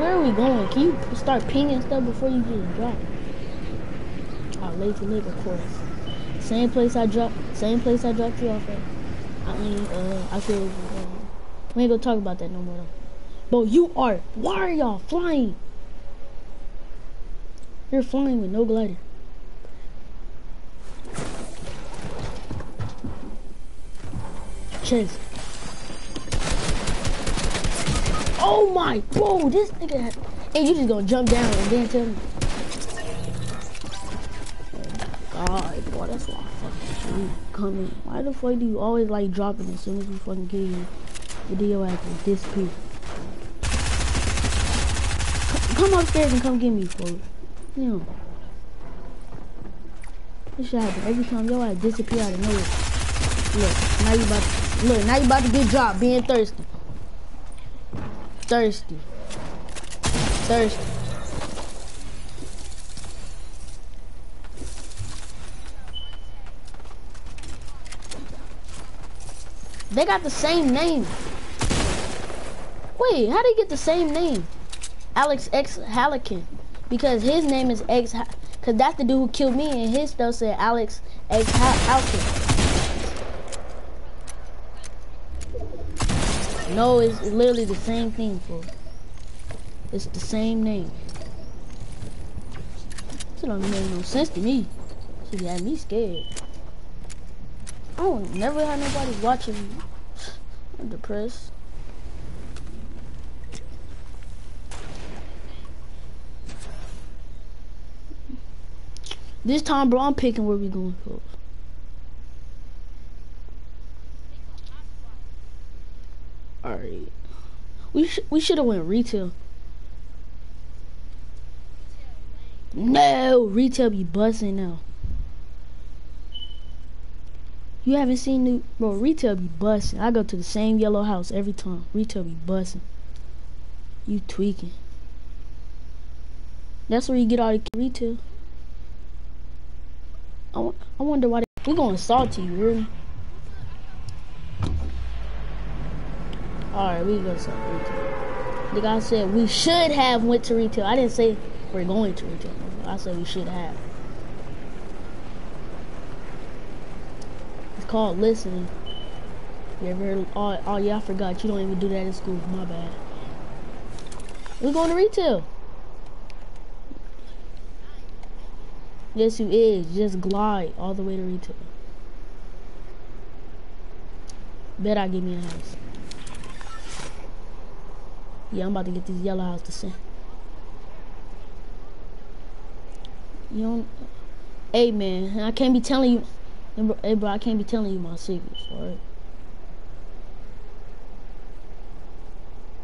where are we going? Can you start pinging stuff before you just drop? Oh, Lazy Lake, of course. Same place I dropped. Same place I dropped you off at. I mean, uh, I could. Uh, we ain't gonna talk about that no more. Though. Bro, you are. Why are y'all flying? You're flying with no glider. Chase. Oh my, bro, this nigga. Hey, you just gonna jump down and then tell me. Oh God, boy, that's why I fucking shoot coming. Why the fuck do you always like dropping as soon as you fucking kill you? Video actor disappear. Come upstairs and come get me, folks. Know. This shit happen every time ass disappear out of nowhere. Look, now you about to, look, now you about to get dropped being thirsty. Thirsty. Thirsty. They got the same name. Wait, how they get the same name? Alex X Hallican. Because his name is X, because that's the dude who killed me, and his stuff said Alex X Hallican. No, it's literally the same thing, for. It's the same name. This don't make no sense to me. She got me scared. I don't never have nobody watching me. I'm depressed. This time, bro, I'm picking where we going for. Alright. We sh we should have went retail. No, retail be busting now. You haven't seen new bro, retail be busting. I go to the same yellow house every time. Retail be busting. You tweaking. That's where you get all the retail. I, I wonder why they, we going salty, you hear me? Alright, we go to retail. The guy said we should have went to retail. I didn't say we're going to retail. I said we should have. It's called listening. You ever heard? Oh, oh yeah, I forgot. You don't even do that in school. My bad. We're going to retail. Yes, you is. Just glide all the way to retail. Bet I give me a house. Yeah, I'm about to get this yellow house to send. You don't. Hey man, I can't be telling you. Hey bro, I can't be telling you my secrets, alright?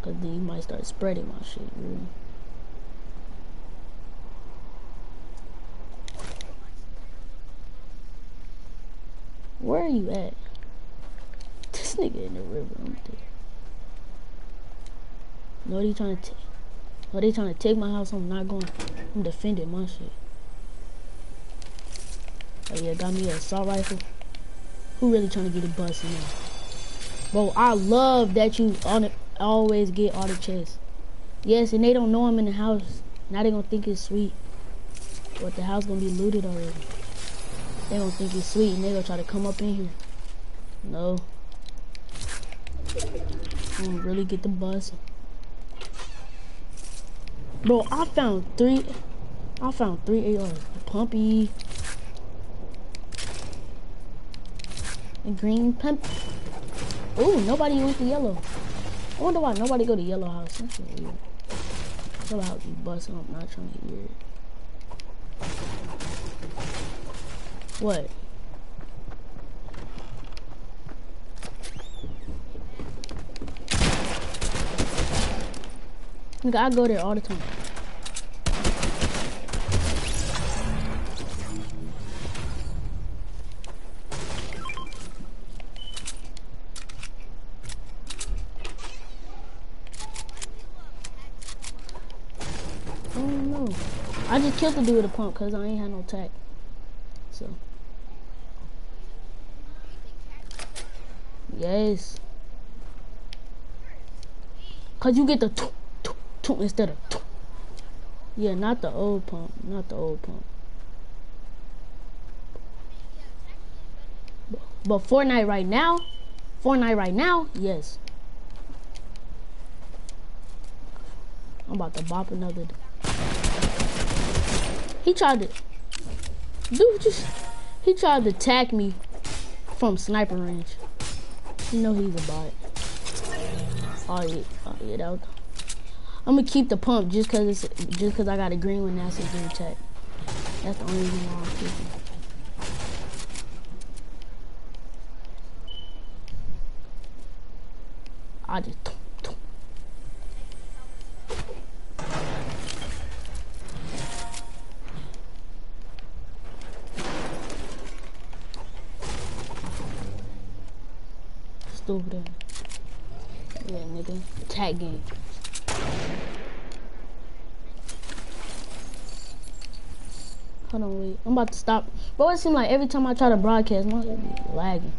Cause then you might start spreading my shit, really. Where are you at? This nigga in the river, I'm. No, they trying to take. No, they trying to take my house. I'm not going. I'm defending my shit. Oh yeah, got me an assault rifle. Who really trying to get a bus in there? Bro, I love that you on it always get all the chests. Yes, and they don't know I'm in the house. Now they gonna think it's sweet. But the house gonna be looted already. They don't think it's sweet and they gonna try to come up in here. No. I'm gonna really get the bus. Bro, I found three. I found three ARs. Pumpy. A green pump. Oh, nobody went to yellow. I wonder why nobody go to yellow house. That's weird. Yellow house be busting. I'm not trying to hear it. What? Nigga, I go there all the time. I just killed the dude with a pump because I ain't had no tech. So. Yes. Cause you get the two, two, two instead of two. Yeah, not the old pump. Not the old pump. But Fortnite right now, Fortnite right now, yes. I'm about to bop another. He tried to, dude, just, he tried to attack me from sniper range. You know he's a bot. Oh yeah, oh yeah, that was, I'm gonna keep the pump just cause it's, just cause I got a green one that's a good attack. That's the only reason why I'm keeping. I just. Stupid. Yeah, nigga. Tag game. Hold on, wait. I'm about to stop. But it seems like every time I try to broadcast, my lagging.